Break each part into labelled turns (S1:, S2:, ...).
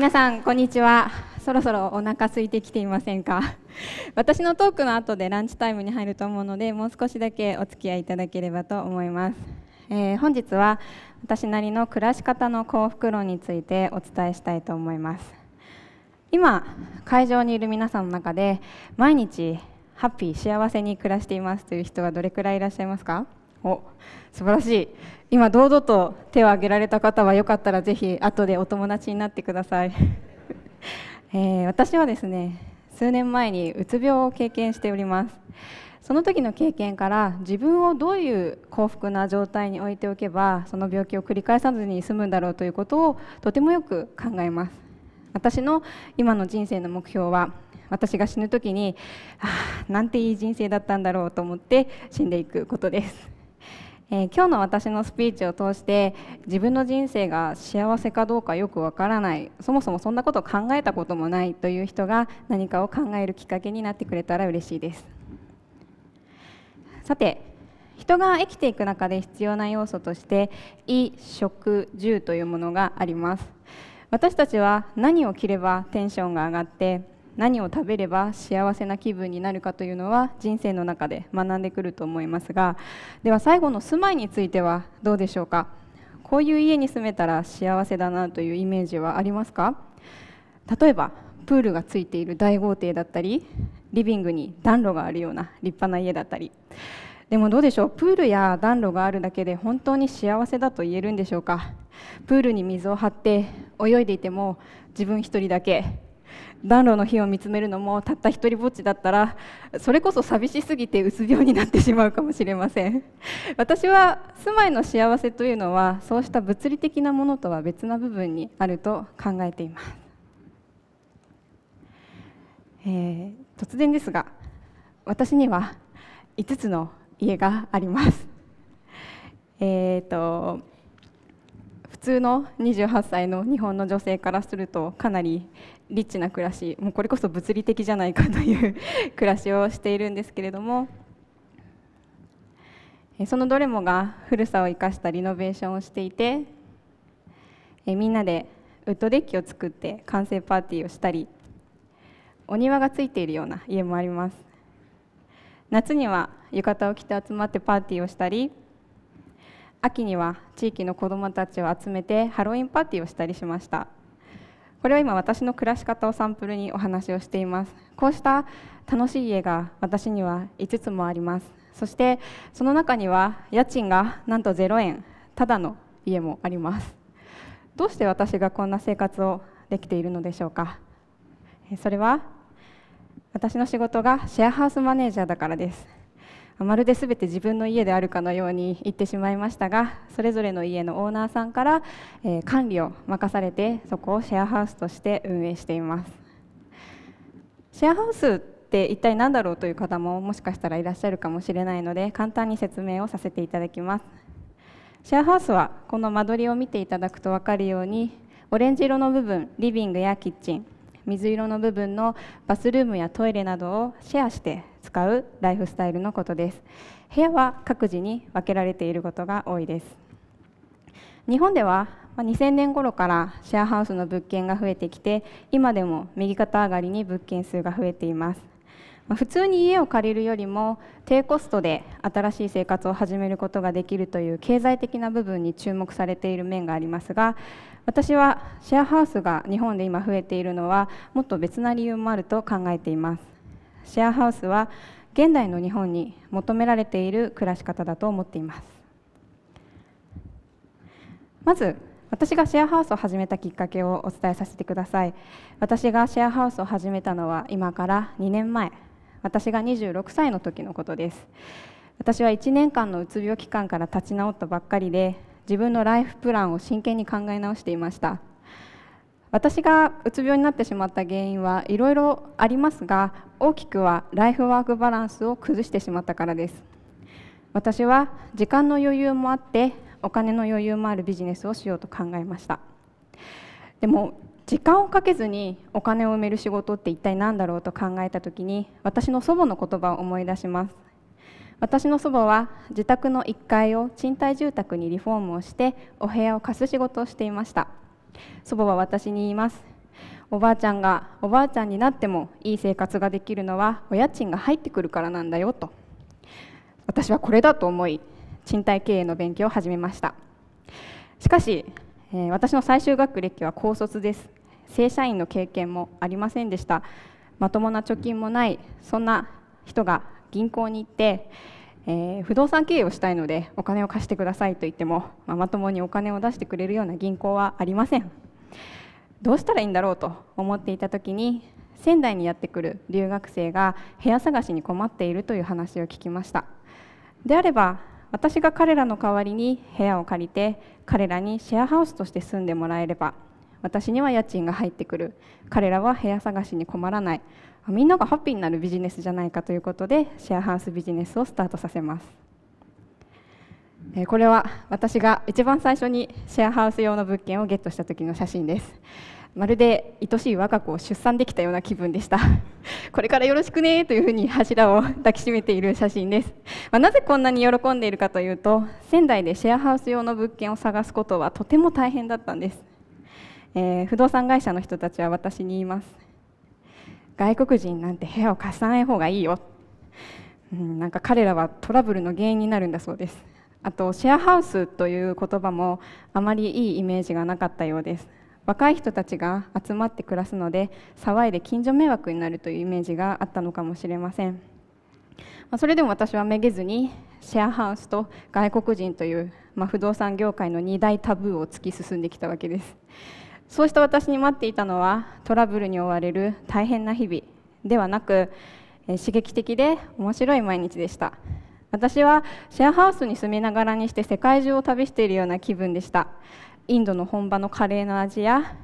S1: 皆さんこんにちは。そろそろお腹空いてきていませんか？私のトークの後でランチタイムに入ると思うのでもう少しだけお付き合いいただければと思います、えー、本日は私なりの暮らし方の幸福論についてお伝えしたいと思います。今会場にいる皆さんの中で毎日ハッピー幸せに暮らしていますという人はどれくらいいらっしゃいますか？お素晴らしい。今堂々と手を挙げられた方はよかったらぜひ後でお友達になってください、えー、私はですね数年前にうつ病を経験しております。その時の経験から自分をどういう幸福な状態に置いておけばその病気を繰り返さずに済むんだろうということをとてもよく考えます。私の今の人生の目標は私が死ぬ時に、ああなんていい人生だったんだろうと思って死んでいくことです。えー、今日の私のスピーチを通して自分の人生が幸せかどうかよくわからない。そもそもそんなことを考えたこともないという人が何かを考えるきっかけになってくれたら嬉しいです。さて人が生きていく中で必要な要素として衣食住というものがあります。私たちは何を着ればテンションが上がって何を食べれば幸せな気分になるかというのは人生の中で学んでくると思いますがでは最後の住まいについてはどうでしょうか？こういう家に住めたら幸せだなというイメージはありますか？例えばプールがついている大豪邸だったりリビングに暖炉があるような立派な家だったり。でもどうでしょう？プールや暖炉があるだけで本当に幸せだと言えるんでしょうか？プールに水を張って泳いでいても自分一人だけ暖炉の火を見つめるのもたった一人ぼっちだったらそれこそ寂しすぎてうつ病になってしまうかもしれません。私は住まいの幸せというのはそうした物理的なものとは別な部分にあると考えています、えー、突然ですが私には5つの家があります。えーと通の28歳の日本の女性からするとかなりリッチな暮らしもうこれこそ物理的じゃないかという暮らしをしているんですけれどもそのどれもが古さを生かしたリノベーションをしていてみんなでウッドデッキを作って完成パーティーをしたりお庭がついているような家もあります。夏には浴衣を着て集まってパーティーをしたり秋には地域の子どもたちを集めてハロウィンパーティーをしたりしました。これは今私の暮らし方をサンプルにお話をしています。こうした楽しい家が私には5つもあります。そしてその中には家賃がなんと0円ただの家もあります。どうして私がこんな生活をできているのでしょうか。それは私の仕事がシェアハウスマネージャーだからです。まるで全て自分の家であるかのように言ってしまいましたがそれぞれの家のオーナーさんから、え、管理を任されてそこをシェアハウスとして運営しています。シェアハウスって一体何だろうという方ももしかしたらいらっしゃるかもしれないので簡単に説明をさせていただきます。シェアハウスはこの間取りを見ていただくと分かるようにオレンジ色の部分リビングやキッチン水色の部分のバスルームやトイレなどをシェアして使うライフスタイルのことです。部屋は各自に分けられていることが多いです。日本では2000年頃からシェアハウスの物件が増えてきて今でも右肩上がりに物件数が増えています。普通に家を借りるよりも低コストで新しい生活を始めることができるという経済的な部分に注目されている面がありますが私はシェアハウスが日本で今増えているのはもっと別な理由もあると考えています。シェアハウスは現代の日本に求められている暮らし方だと思っています。まず私がシェアハウスを始めたきっかけをお伝えさせてください。私がシェアハウスを始めたのは今から2年前。私が26歳の時のことです。私は1年間のうつ病期間から立ち直ったばっかりで自分のライフプランを真剣に考え直していました。私がうつ病になってしまった原因はいろいろありますが大きくはライフワークバランスを崩してしまったからです。私は時間の余裕もあってお金の余裕もあるビジネスをしようと考えました。でも時間をかけずにお金を埋める仕事って一体何だろうと考えた時に私の祖母の言葉を思い出します。私の祖母は自宅の1階を賃貸住宅にリフォームをしてお部屋を貸す仕事をしていました。祖母は私に言います。おばあちゃんがおばあちゃんになってもいい生活ができるのはお家賃が入ってくるからなんだよと。私はこれだと思い賃貸経営の勉強を始めました。しかし、私の最終学歴は高卒です。正社員の経験もありませんでした。まともな貯金もないそんな人が銀行に行って、えー、不動産経営をしたいのでお金を貸してくださいと言っても、まあ、まともにお金を出してくれるような銀行はありません。どうしたらいいんだろうと思っていた時に仙台にやってくる留学生が部屋探しに困っているという話を聞きました。であれば私が彼らの代わりに部屋を借りて彼らにシェアハウスとして住んでもらえれば私には家賃が入ってくる。彼らは部屋探しに困らない。みんながハッピーになるビジネスじゃないかということでシェアハウスビジネスをスタートさせます。これは私が一番最初にシェアハウス用の物件をゲットした時の写真です。まるで愛しい我が子を出産できたような気分でした。これからよろしくねというふうに柱を抱きしめている写真です、まあ、なぜこんなに喜んでいるかというと仙台でシェアハウス用の物件を探すことはとても大変だったんです、えー、不動産会社の人たちは私に言います。外国人なんて部屋を貸さない方がいいよ、うん、なんか彼らはトラブルの原因になるんだそうです。あとシェアハウスという言葉もあまりいいイメージがなかったようです。若い人たちが集まって暮らすので騒いで近所迷惑になるというイメージがあったのかもしれません。それでも私はめげずにシェアハウスと外国人という、まあ、不動産業界の2大タブーを突き進んできたわけです。そうした私に待っていたのはトラブルに追われる大変な日々ではなく刺激的で面白い毎日でした。私はシェアハウスに住みながらにして世界中を旅しているような気分でした。インドの本場のカレーの味や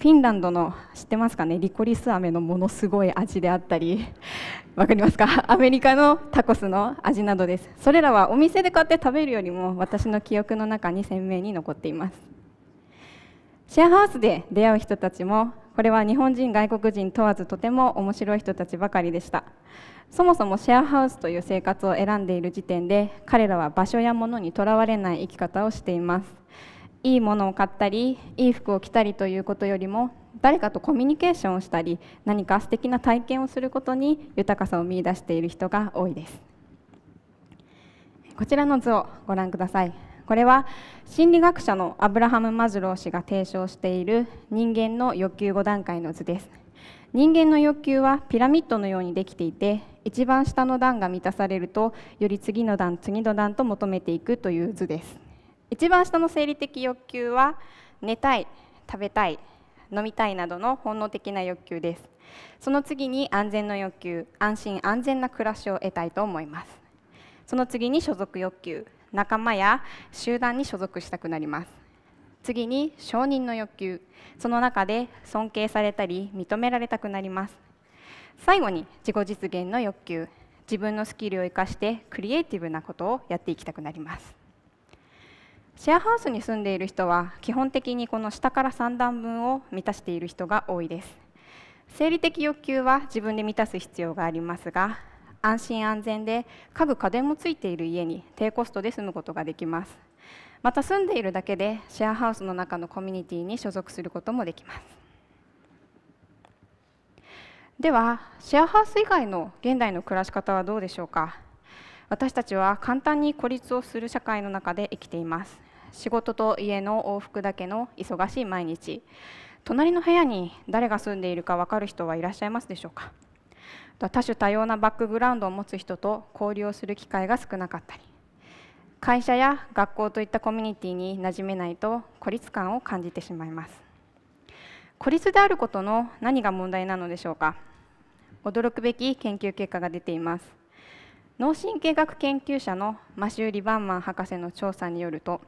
S1: フィンランドの知ってますかねリコリス飴のものすごい味であったり 分かりますか？アメリカのタコスの味などです。それらはお店で買って食べるよりも私の記憶の中に鮮明に残っています。シェアハウスで出会う人たちもこれは日本人外国人問わずとても面白い人たちばかりでした。そもそもシェアハウスという生活を選んでいる時点で彼らは場所や物にとらわれない生き方をしています。いいものを買ったりいい服を着たりということよりも誰かとコミュニケーションをしたり何か素敵な体験をすることに豊かさを見いだしている人が多いです。こちらの図をご覧ください。これは心理学者のアブラハム・マズロー氏が提唱している人間の欲求5段階の図です。人間の欲求はピラミッドのようにできていて一番下の段が満たされるとより次の段次の段と求めていくという図です。一番下の生理的欲求は寝たい食べたい飲みたいなどの本能的な欲求です。その次に安全の欲求安心安全な暮らしを得たいと思います。その次に所属欲求。仲間や集団に所属したくなります。次に承認の欲求。その中で尊敬されたり認められたくなります。最後に自己実現の欲求。自分のスキルを生かしてクリエイティブなことをやっていきたくなります。シェアハウスに住んでいる人は基本的にこの下から3段分を満たしている人が多いです。生理的欲求は自分で満たす必要がありますが安心安全で家具家電もついている家に低コストで住むことができます。また住んでいるだけでシェアハウスの中のコミュニティに所属することもできます。ではシェアハウス以外の現代の暮らし方はどうでしょうか？私たちは簡単に孤立をする社会の中で生きています。仕事と家の往復だけの忙しい毎日。隣の部屋に誰が住んでいるか分かる人はいらっしゃいますでしょうか？多種多様なバックグラウンドを持つ人と交流をする機会が少なかったり会社や学校といったコミュニティに馴染めないと孤立感を感じてしまいます。孤立であることの何が問題なのでしょうか？驚くべき研究結果が出ています。脳神経学研究者のマシュー・リバンマン博士の調査によると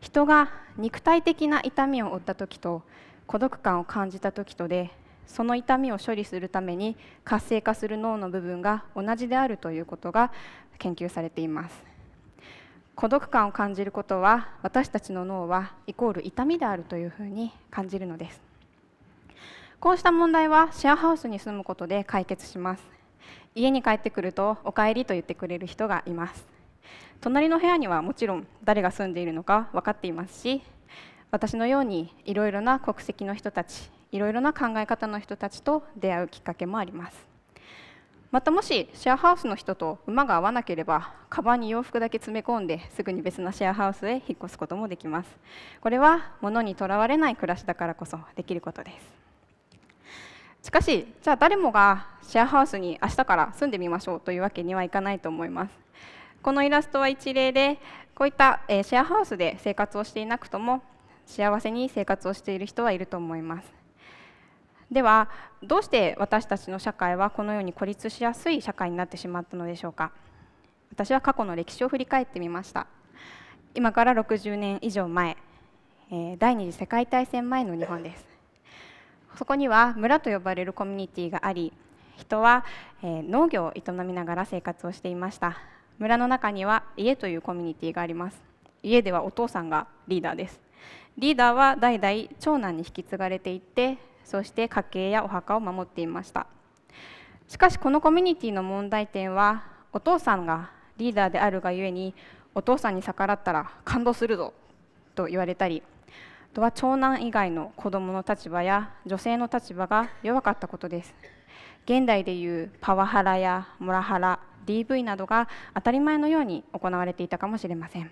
S1: 人が肉体的な痛みを負った時と孤独感を感じた時とでその痛みを処理するために活性化する脳の部分が同じであるということが研究されています。孤独感を感じることは私たちの脳はイコール痛みであるというふうに感じるのです。こうした問題はシェアハウスに住むことで解決します。家に帰ってくるとお帰りと言ってくれる人がいます。隣の部屋にはもちろん誰が住んでいるのか分かっていますし私のようにいろいろな国籍の人たちいろいろな考え方の人たちと出会うきっかけもあります。またもしシェアハウスの人と馬が合わなければカバンに洋服だけ詰め込んですぐに別なシェアハウスへ引っ越すこともできます。これは物にとらわれない暮らしだからこそできることです。しかしじゃあ誰もがシェアハウスに明日から住んでみましょうというわけにはいかないと思います。このイラストは一例でこういったシェアハウスで生活をしていなくとも幸せに生活をしている人はいると思います。ではどうして私たちの社会はこのように孤立しやすい社会になってしまったのでしょうか？私は過去の歴史を振り返ってみました。今から60年以上前第二次世界大戦前の日本です。そこには村と呼ばれるコミュニティがあり人は農業を営みながら生活をしていました。村の中には家というコミュニティがあります。家ではお父さんがリーダーです。リーダーは代々長男に引き継がれていってそして家計やお墓を守っていました。しかしこのコミュニティの問題点はお父さんがリーダーであるがゆえにお父さんに逆らったら感動するぞと言われたりあとは長男以外の子どもの立場や女性の立場が弱かったことです。現代でいうパワハラやモラハラ DV などが当たり前のように行われていたかもしれません。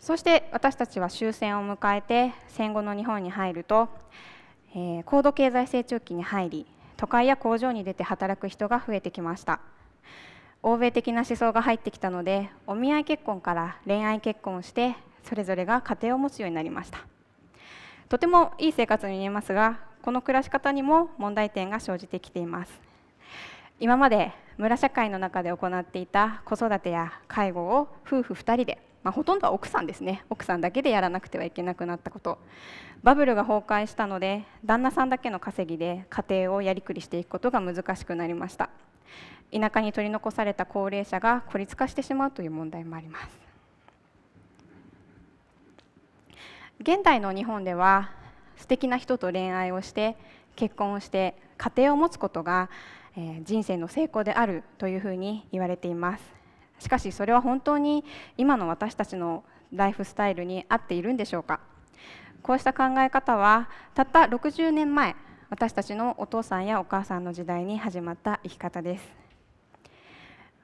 S1: そして私たちは終戦を迎えて戦後の日本に入ると、えー、高度経済成長期に入り都会や工場に出て働く人が増えてきました。欧米的な思想が入ってきたのでお見合い結婚から恋愛結婚をしてそれぞれが家庭を持つようになりました。とてもいい生活に見えますがこの暮らし方にも問題点が生じてきています。今まで村社会の中で行っていた子育てや介護を夫婦2人でまあ、ほとんどは奥さんですね。奥さんだけでやらなくてはいけなくなったこと。バブルが崩壊したので旦那さんだけの稼ぎで家庭をやりくりしていくことが難しくなりました。田舎に取り残された高齢者が孤立化してしまうという問題もあります。現代の日本では素敵な人と恋愛をして結婚をして家庭を持つことが人生の成功であるというふうに言われています。しかしそれは本当に今の私たちのライフスタイルに合っているんでしょうか？こうした考え方はたった60年前私たちのお父さんやお母さんの時代に始まった生き方です。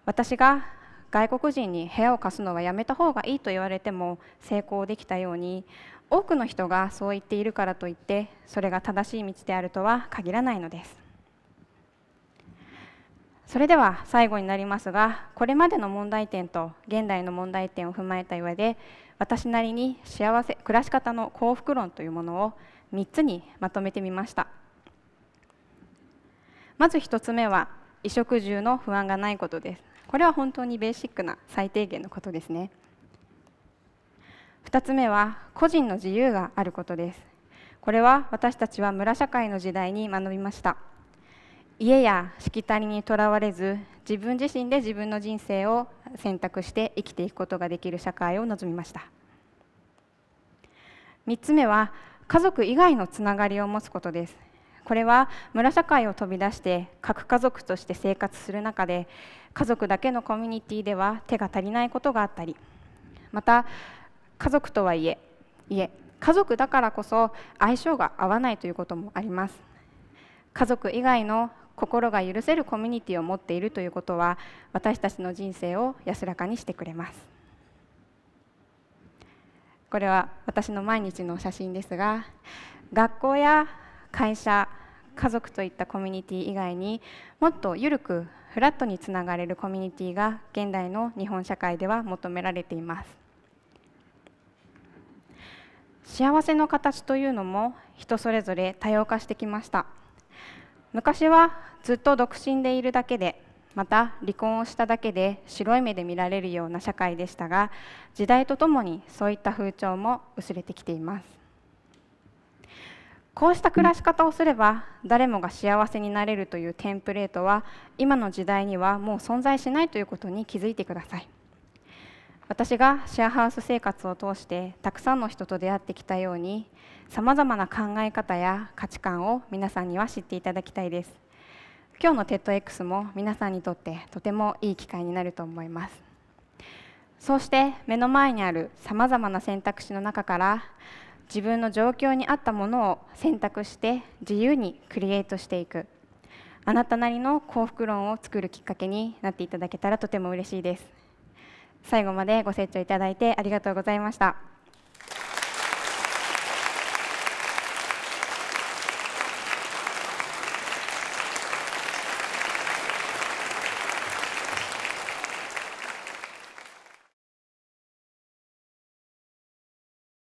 S1: 私が外国人に部屋を貸すのはやめた方がいいと言われても成功できたように多くの人がそう言っているからといってそれが正しい道であるとは限らないのです。それでは最後になりますがこれまでの問題点と現代の問題点を踏まえた上で私なりに幸せ暮らし方の幸福論というものを3つにまとめてみました。まず1つ目は衣食住の不安がないことです。これは本当にベーシックな最低限のことですね。2つ目は個人の自由があることです。これは私たちは村社会の時代に学びました。家やしきたりにとらわれず自分自身で自分の人生を選択して生きていくことができる社会を望みました。3つ目は家族以外のつながりを持つことです。これは村社会を飛び出して核家族として生活する中で家族だけのコミュニティでは手が足りないことがあったりまた家族とはいえいえ家族だからこそ相性が合わないということもあります。家族以外の心が許せるコミュニティを持っているということは私たちの人生を安らかにしてくれます。これは私の毎日の写真ですが学校や会社家族といったコミュニティ以外にもっと緩くフラットにつながれるコミュニティが現代の日本社会では求められています。幸せの形というのも人それぞれ多様化してきました。昔はずっと独身でいるだけでまた離婚をしただけで白い目で見られるような社会でしたが時代とともにそういった風潮も薄れてきています。こうした暮らし方をすれば誰もが幸せになれるというテンプレートは今の時代にはもう存在しないということに気づいてください。私がシェアハウス生活を通してたくさんの人と出会ってきたようにさまざまな考え方や価値観を皆さんには知っていただきたいです。今日の TEDx も皆さんにとってとてもいい機会になると思います。そうして目の前にあるさまざまな選択肢の中から自分の状況に合ったものを選択して自由にクリエイトしていく。あなたなりの幸福論を作るきっかけになっていただけたらとても嬉しいです。最後までご清聴いただいてありがとうございました。